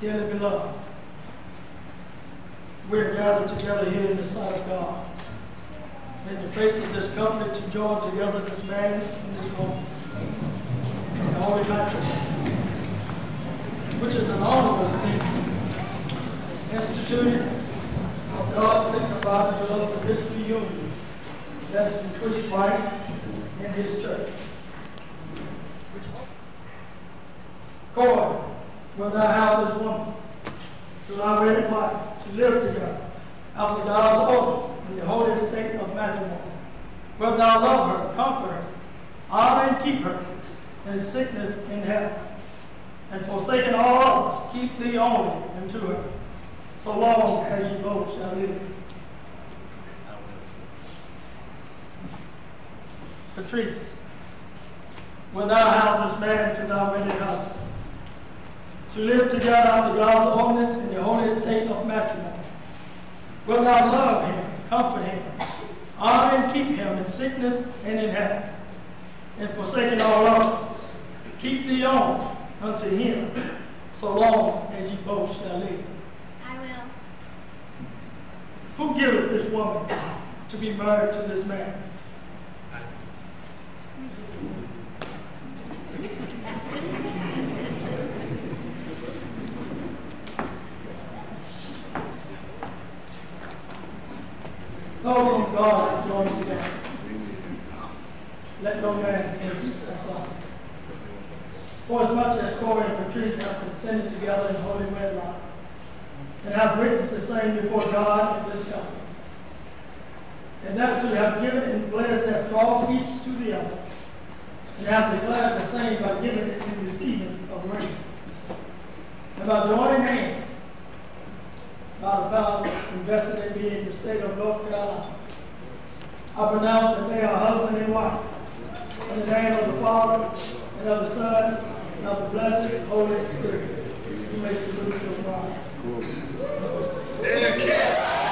Dearly beloved, we are gathered together here in the sight of God. In the face of this company to join together this man and this woman in holy matrimony, which is an honorable thing instituted of God signified to us the this reunion that is between Christ and his church. Cory, will thou have this woman to thy wedded wife to live together after God's orders in the holy state of matrimony. Wilt thou love her, comfort her, honor and keep her in sickness and health, and forsaking all others, keep thee only unto her, so long as ye both shall live. Patrice, will thou have this man to thy wedded husband, to live together under God's ordinance in the holy state of matrimony? Will thou love him, comfort him, honor and keep him in sickness and in health, and forsaking all others, keep thee on unto him, so long as ye both shall live? I will. Who giveth this woman to be married to this man? God joined together. Let no man introduce asunder. For as much as Cory and Patrice have consented together in holy wedlock, and have witnessed the same before God in this company, and that to have given and blessed their troth each to the other, and have declared the same by giving and receiving of rings. And by joining hands, by the power invested in me in the state of North Carolina, I pronounce that they are husband and wife. In the name of the Father, and of the Son, and of the blessed Holy Spirit. You may salute your. La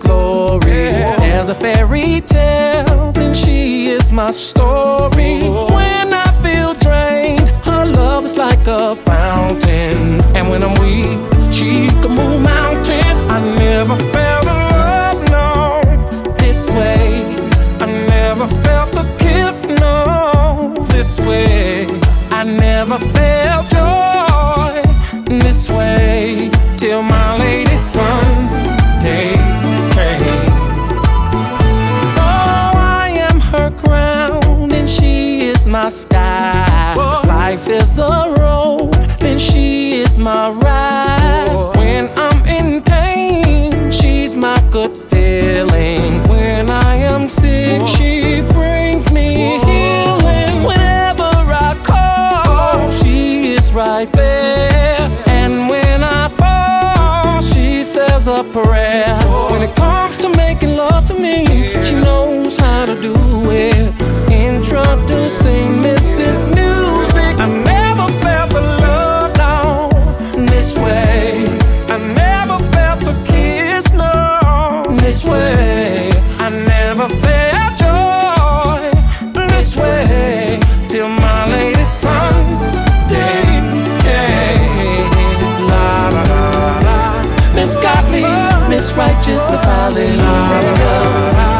glory. There's a fairy tale, and she is my story. Oh. When I feel drained, her love is like a fountain. And when I'm weak, she can move mountains. I never felt a love, no, this way. I never felt a kiss, no, this way. I never felt joy this way till my lady Sunday my sky. If life is a road, then she is my ride. When I'm in pain, she's my good feeling. When I am sick, she brings me healing. Whenever I call, she is right there. And when I fall, she says a prayer. When it comes to making love to me, she knows how to do it. Introducing Mrs. Music. I never felt the love no this way. I never felt the kiss no this way. I never felt joy this way till my lady Sunday came. La la. Miss Gottlieb, Miss Righteous, Miss Hallelujah.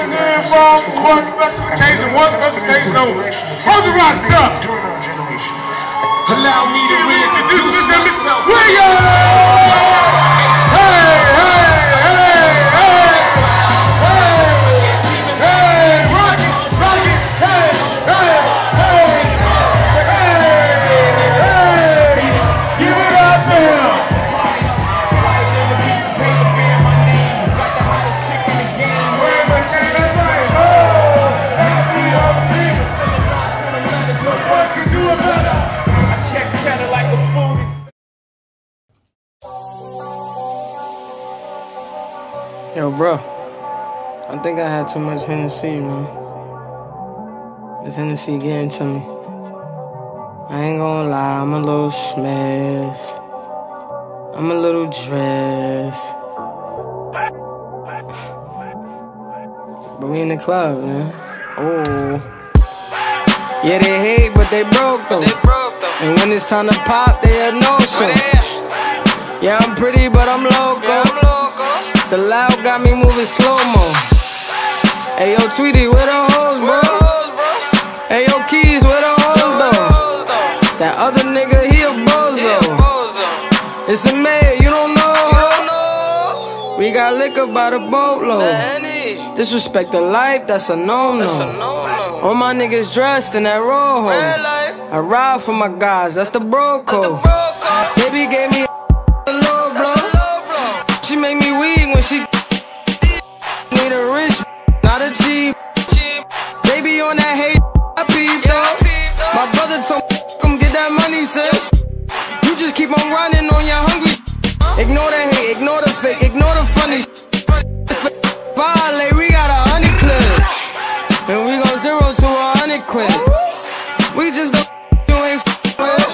Coming in for one special occasion, one special occasion only. Hold the rocks up. Allow me to reintroduce myself. William! Yo, bro. I think I had too much Hennessy, man. This Hennessy getting to me. I ain't gonna lie, I'm a little smashed. I'm a little dressed. But we in the club, man. Oh. Yeah, they hate, but they broke though. They broke though. And when it's time to pop, they a no show. Oh, yeah, I'm pretty, but I'm loco. Yeah, I'm loco. The loud got me moving slow mo. Hey yo, Tweety, where the hoes, bro? Hey yo, Keys, where the hoes though? That other nigga, he a bozo. It's a mayor, you don't know. We got liquor by the boatload. Disrespect the life, that's a no-no. All my niggas dressed in that rojo. I ride for my guys, that's the bro code. Baby gave me a low blow. Rich, not a cheap. Baby on that hate, I peep though. My brother told me, come get that money, sis. You just keep on running on your hungry. Ignore the hate, ignore the fake, ignore the funny. Violate, we got a hundred clips. And we go zero to a hundred quid. We just don't you ain't with.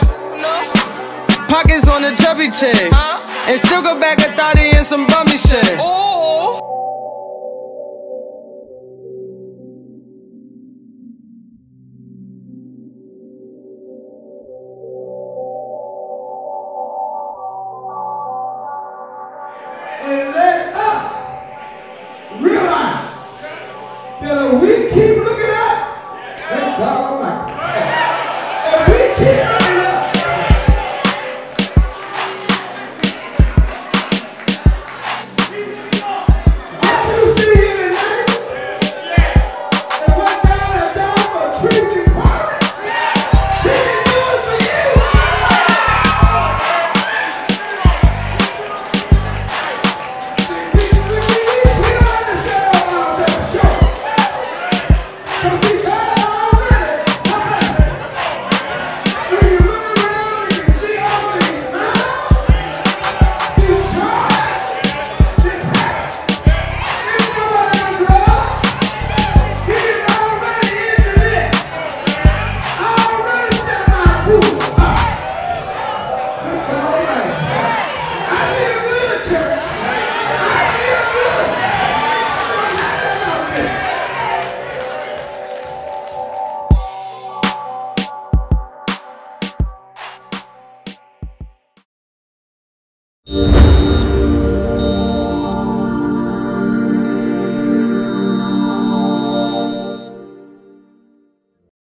Pockets on the chubby chick. And still go back a thotty and some bummy shit. Keep looking